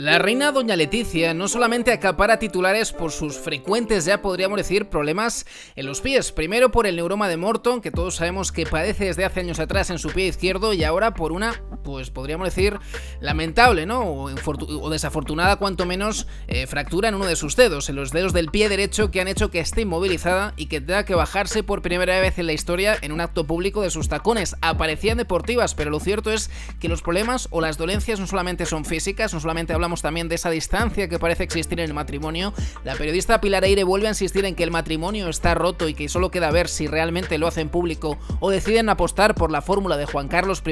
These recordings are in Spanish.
La reina Doña Leticia no solamente acapara titulares por sus frecuentes, ya podríamos decir, problemas en los pies. Primero por el neuroma de Morton, que todos sabemos que padece desde hace años atrás en su pie izquierdo, y ahora por una, pues podríamos decir, lamentable, ¿no? O, desafortunada, cuanto menos, eh, fractura en uno de sus dedos, en los dedos del pie derecho, que han hecho que esté inmovilizada y que tenga que bajarse por primera vez en la historia en un acto público de sus tacones. Aparecían deportivas, pero lo cierto es que los problemas o las dolencias no solamente son físicas, no solamente hablamos también de esa distancia que parece existir en el matrimonio, la periodista Pilar Eire vuelve a insistir en que el matrimonio está roto y que solo queda ver si realmente lo hacen público o deciden apostar por la fórmula de Juan Carlos I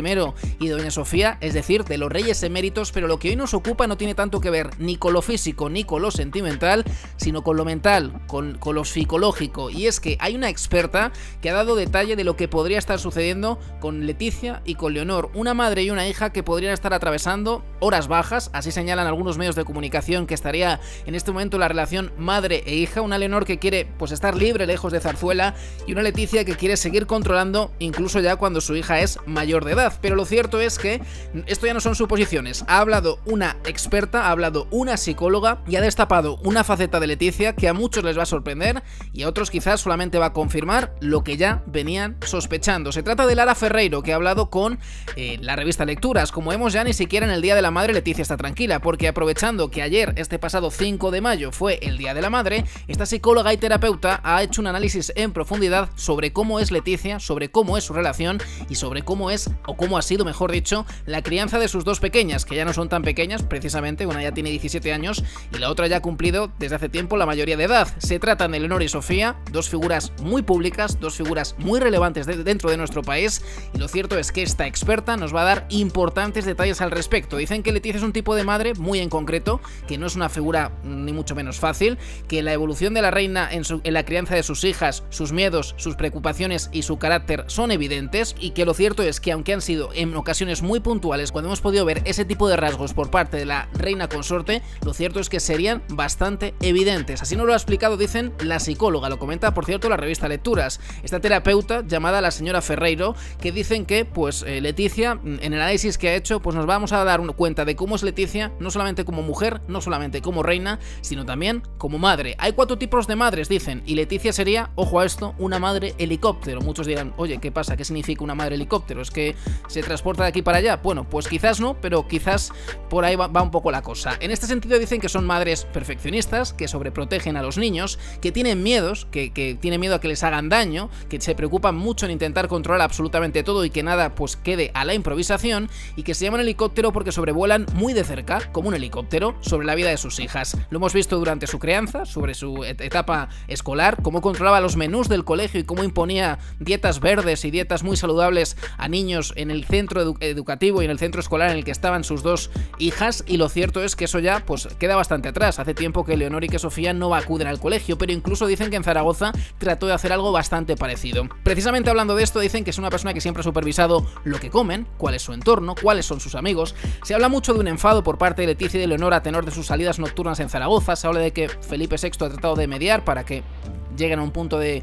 y Doña Sofía, es decir, de los reyes eméritos, pero lo que hoy nos ocupa no tiene tanto que ver ni con lo físico ni con lo sentimental, sino con lo mental, con, con lo psicológico. Y es que hay una experta que ha dado detalle de lo que podría estar sucediendo con Leticia y con Leonor, una madre y una hija que podrían estar atravesando horas bajas, así señalan algunos medios de comunicación que estaría en este momento la relación madre e hija, una Leonor que quiere pues estar libre lejos de Zarzuela y una Leticia que quiere seguir controlando incluso ya cuando su hija es mayor de edad. Pero lo cierto es que esto ya no son suposiciones. Ha hablado una experta, ha hablado una psicóloga y ha destapado una faceta de Leticia que a muchos les va a sorprender y a otros quizás solamente va a confirmar lo que ya venían sospechando. Se trata de Lara Ferreiro que ha hablado con eh, la revista Lecturas. Como vemos ya ni siquiera en el Día de la Madre Leticia está tranquila porque aprovechando que ayer, este pasado 5 de mayo, fue el Día de la Madre, esta psicóloga y terapeuta ha hecho un análisis en profundidad sobre cómo es Leticia, sobre cómo es su relación y sobre cómo es, o cómo ha sido, mejor dicho, la crianza de sus dos pequeñas, que ya no son tan pequeñas, precisamente, una ya tiene 17 años y la otra ya ha cumplido desde hace tiempo la mayoría de edad. Se tratan de Leonor y Sofía, dos figuras muy públicas, dos figuras muy relevantes dentro de nuestro país, y lo cierto es que esta experta nos va a dar importantes detalles al respecto. Dicen que Leticia es un tipo de madre muy en concreto, que no es una figura ni mucho menos fácil, que la evolución de la reina en, la crianza de sus hijas, sus miedos, sus preocupaciones y su carácter son evidentes, y que lo cierto es que aunque han sido en ocasiones muy puntuales, cuando hemos podido ver ese tipo de rasgos por parte de la reina consorte, lo cierto es que serían bastante evidentes. Así nos lo ha explicado, dicen, la psicóloga, lo comenta por cierto la revista Lecturas, esta terapeuta llamada la señora Ferreiro, que dicen que pues eh, Leticia, en el análisis que ha hecho, pues nos vamos a dar cuenta de cómo es Leticia, solamente como mujer, no solamente como reina, sino también como madre. Hay cuatro tipos de madres, dicen, y Leticia sería, ojo a esto, una madre helicóptero. Muchos dirán, oye, ¿qué pasa? ¿Qué significa una madre helicóptero? ¿Es que se transporta de aquí para allá? Bueno, pues quizás no, pero quizás por ahí va, un poco la cosa. En este sentido dicen que son madres perfeccionistas, que sobreprotegen a los niños, que tienen miedos, que, que tienen miedo a que les hagan daño, que se preocupan mucho en intentar controlar absolutamente todo y que nada pues quede a la improvisación, y que se llaman helicóptero porque sobrevuelan muy de cerca, como un helicóptero, sobre la vida de sus hijas. Lo hemos visto durante su crianza, sobre su etapa escolar, cómo controlaba los menús del colegio y cómo imponía dietas verdes y dietas muy saludables a niños en el centro educativo y en el centro escolar en el que estaban sus dos hijas. Y lo cierto es que eso ya pues queda bastante atrás. Hace tiempo que Leonor y que Sofía no acuden al colegio, pero incluso dicen que en Zaragoza trató de hacer algo bastante parecido. Precisamente hablando de esto, dicen que es una persona que siempre ha supervisado lo que comen, cuál es su entorno, cuáles son sus amigos. Se habla mucho de un enfado por parte de Leticia y de Leonor a tenor de sus salidas nocturnas en Zaragoza. Se habla de que Felipe VI ha tratado de mediar para que lleguen a un punto de,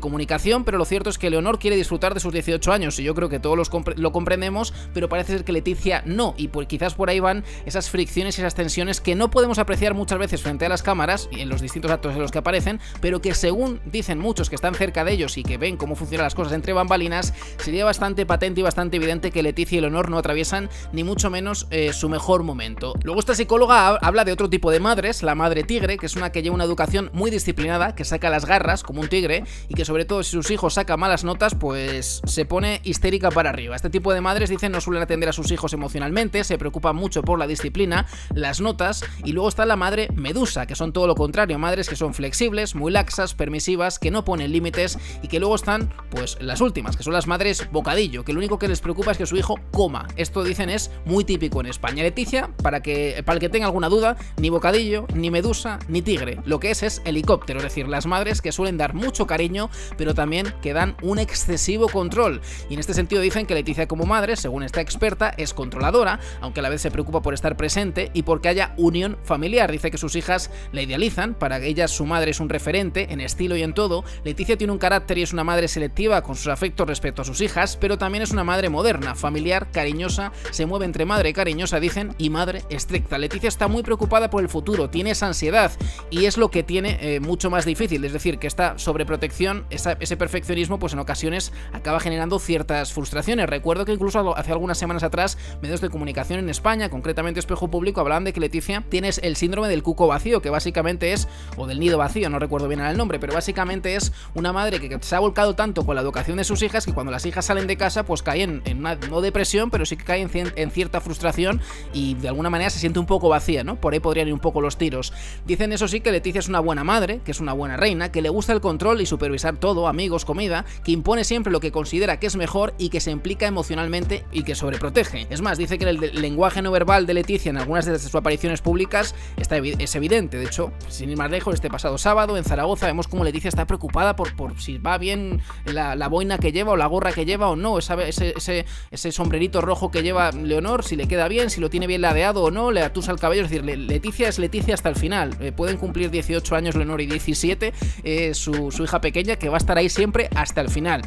comunicación, pero lo cierto es que Leonor quiere disfrutar de sus 18 años y yo creo que todos los lo comprendemos, pero parece ser que Leticia no, y por, quizás por ahí van esas fricciones y esas tensiones que no podemos apreciar muchas veces frente a las cámaras y en los distintos actos en los que aparecen, pero que según dicen muchos que están cerca de ellos y que ven cómo funcionan las cosas entre bambalinas, sería bastante patente y bastante evidente que Leticia y Leonor no atraviesan ni mucho menos eh, su mejor momento. Luego esta psicóloga habla de otro tipo de madres, la madre tigre, que es una que lleva una educación muy disciplinada, que saca las ganas como un tigre, y que sobre todo si sus hijos sacan malas notas, pues se pone histérica para arriba. Este tipo de madres dicen no suelen atender a sus hijos emocionalmente, se preocupan mucho por la disciplina, las notas, y luego está la madre medusa, que son todo lo contrario, madres que son flexibles, muy laxas, permisivas, que no ponen límites, y que luego están, pues, las últimas, que son las madres bocadillo, que lo único que les preocupa es que su hijo coma. Esto dicen es muy típico en España. Leticia, para que para el que tenga alguna duda, ni bocadillo, ni medusa, ni tigre. Lo que es es helicóptero, es decir, las madres que que suelen dar mucho cariño, pero también que dan un excesivo control. Y en este sentido dicen que Leticia como madre, según esta experta, es controladora, aunque a la vez se preocupa por estar presente y porque haya unión familiar. Dice que sus hijas la idealizan, para ellas su madre es un referente en estilo y en todo. Leticia tiene un carácter y es una madre selectiva con sus afectos respecto a sus hijas, pero también es una madre moderna, familiar, cariñosa, se mueve entre madre cariñosa, dicen, y madre estricta. Leticia está muy preocupada por el futuro, tiene esa ansiedad y es lo que tiene eh, mucho más difícil, es decir, que esta sobreprotección, ese perfeccionismo, pues en ocasiones acaba generando ciertas frustraciones. Recuerdo que incluso hace algunas semanas atrás, medios de comunicación en España, concretamente Espejo Público, hablaban de que Leticia tiene el síndrome del cuco vacío, que básicamente es, o del nido vacío, no recuerdo bien el nombre, pero básicamente es una madre que se ha volcado tanto con la educación de sus hijas que cuando las hijas salen de casa, pues caen en una, no depresión, pero sí que caen en cierta frustración y de alguna manera se siente un poco vacía, ¿no? Por ahí podrían ir un poco los tiros. Dicen eso sí que Leticia es una buena madre, que es una buena reina, que le gusta el control y supervisar todo, amigos, comida, que impone siempre lo que considera que es mejor y que se implica emocionalmente y que sobreprotege. Es más, dice que el lenguaje no verbal de Leticia en algunas de sus apariciones públicas está, es evidente. De hecho, sin ir más lejos, este pasado sábado en Zaragoza vemos como Leticia está preocupada por, por si va bien la, boina que lleva o la gorra que lleva o no, ese, ese, ese sombrerito rojo que lleva Leonor, si le queda bien, si lo tiene bien ladeado o no, le atusa el cabello. Es decir, Leticia es Leticia hasta el final. Eh, pueden cumplir 18 años Leonor y 17, eh, su, su hija pequeña, que va a estar ahí siempre hasta el final.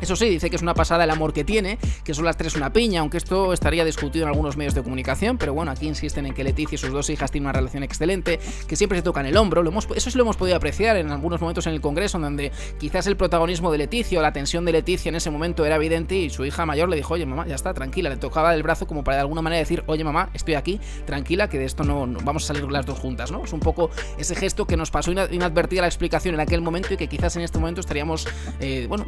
Eso sí, dice que es una pasada el amor que tiene, que son las tres una piña, aunque esto estaría discutido en algunos medios de comunicación, pero bueno, aquí insisten en que Leticia y sus dos hijas tienen una relación excelente, que siempre se tocan el hombro, lo eso sí lo hemos podido apreciar en algunos momentos en el Congreso, donde quizás el protagonismo de Leticia o la tensión de Leticia en ese momento era evidente y su hija mayor le dijo, oye mamá, ya está, tranquila, le tocaba el brazo como para de alguna manera decir, oye mamá, estoy aquí, tranquila, que de esto no, vamos a salir las dos juntas, ¿no? Es un poco ese gesto que nos pasó inadvertida la explicación en aquel momento y que quizás en este momento estaríamos, eh, bueno,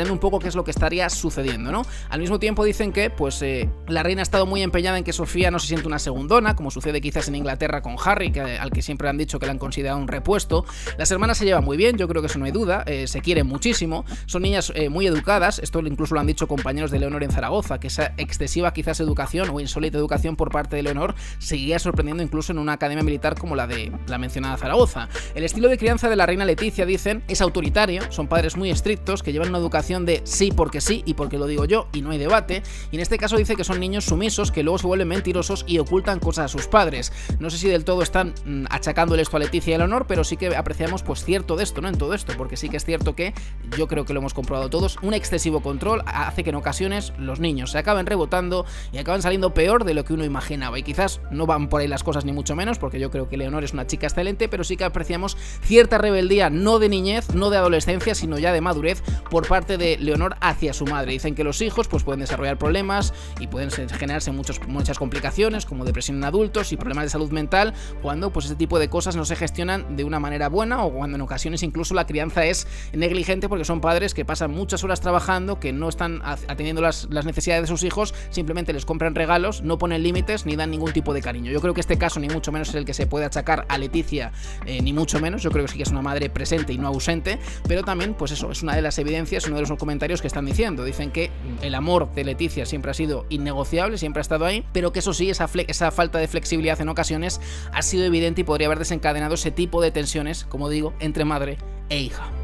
un poco qué es lo que estaría sucediendo, ¿no? Al mismo tiempo dicen que, pues, eh, la reina ha estado muy empeñada en que Sofía no se siente una segundona, como sucede quizás en Inglaterra con Harry, al que siempre han dicho que le han considerado un repuesto. Las hermanas se llevan muy bien, yo creo que eso no hay duda, eh, se quieren muchísimo, son niñas eh, muy educadas, esto incluso lo han dicho compañeros de Leonor en Zaragoza, que esa excesiva quizás educación o insólita educación por parte de Leonor seguía sorprendiendo incluso en una academia militar como la de la mencionada Zaragoza. El estilo de crianza de la reina Leticia, dicen, es autoritario, son padres muy estrictos que llevan una educación de sí porque sí y porque lo digo yo y no hay debate. Y en este caso dice que son niños sumisos que luego se vuelven mentirosos y ocultan cosas a sus padres. No sé si del todo están mm, achacándole esto a Leticia y a honor pero sí que apreciamos pues cierto de esto, ¿no? En todo esto, porque sí que es cierto que yo creo que lo hemos comprobado todos, un excesivo control hace que en ocasiones los niños se acaben rebotando y acaban saliendo peor de lo que uno imaginaba. Y quizás no van por ahí las cosas ni mucho menos, porque yo creo que Leonor es una chica excelente, pero sí que apreciamos cierta rebeldía, no de niñez, no de adolescencia, sino ya de madurez por parte de Leonor hacia su madre. Dicen que los hijos pues, pueden desarrollar problemas y pueden generarse muchos, muchas complicaciones como depresión en adultos y problemas de salud mental cuando pues, este tipo de cosas no se gestionan de una manera buena o cuando en ocasiones incluso la crianza es negligente porque son padres que pasan muchas horas trabajando, que no están atendiendo las, necesidades de sus hijos, simplemente les compran regalos, no ponen límites ni dan ningún tipo de cariño. Yo creo que este caso ni mucho menos es el que se puede achacar a Leticia, eh, ni mucho menos. Yo creo que sí que es una madre presente y no ausente, pero también, pues eso, es una de las evidencias, uno los comentarios que están diciendo Dicen que el amor de Leticia siempre ha sido innegociable, siempre ha estado ahí, pero que eso sí, esa, esa falta de flexibilidad en ocasiones ha sido evidente y podría haber desencadenado ese tipo de tensiones, como digo, entre madre e hija.